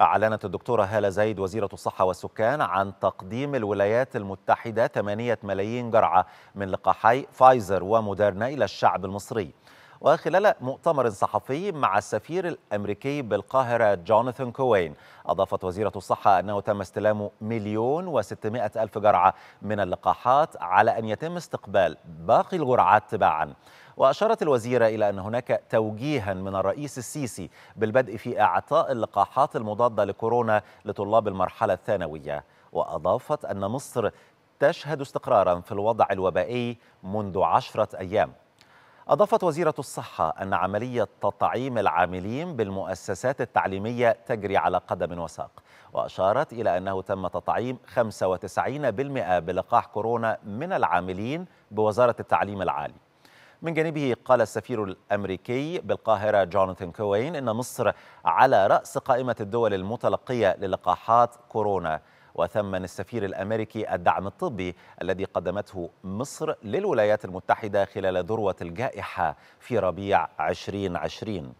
أعلنت الدكتورة هالة زايد وزيرة الصحة والسكان عن تقديم الولايات المتحدة 8 ملايين جرعة من لقاحي فايزر وموديرنا إلى الشعب المصري. وخلال مؤتمر صحفي مع السفير الأمريكي بالقاهرة جوناثان كوين. أضافت وزيرة الصحة أنه تم استلام مليون وستمائة ألف جرعة من اللقاحات على أن يتم استقبال باقي الجرعات تباعا. وأشارت الوزيرة إلى أن هناك توجيها من الرئيس السيسي بالبدء في إعطاء اللقاحات المضادة لكورونا لطلاب المرحلة الثانوية. وأضافت أن مصر تشهد استقرارا في الوضع الوبائي منذ عشرة أيام. أضافت وزيرة الصحة أن عملية تطعيم العاملين بالمؤسسات التعليمية تجري على قدم وساق وأشارت إلى أنه تم تطعيم 95% بلقاح كورونا من العاملين بوزارة التعليم العالي. من جانبه قال السفير الأمريكي بالقاهرة جوناثان كوين إن مصر على رأس قائمة الدول المتلقية للقاحات كورونا. وثمن السفير الأمريكي الدعم الطبي الذي قدمته مصر للولايات المتحدة خلال ذروة الجائحة في ربيع 2020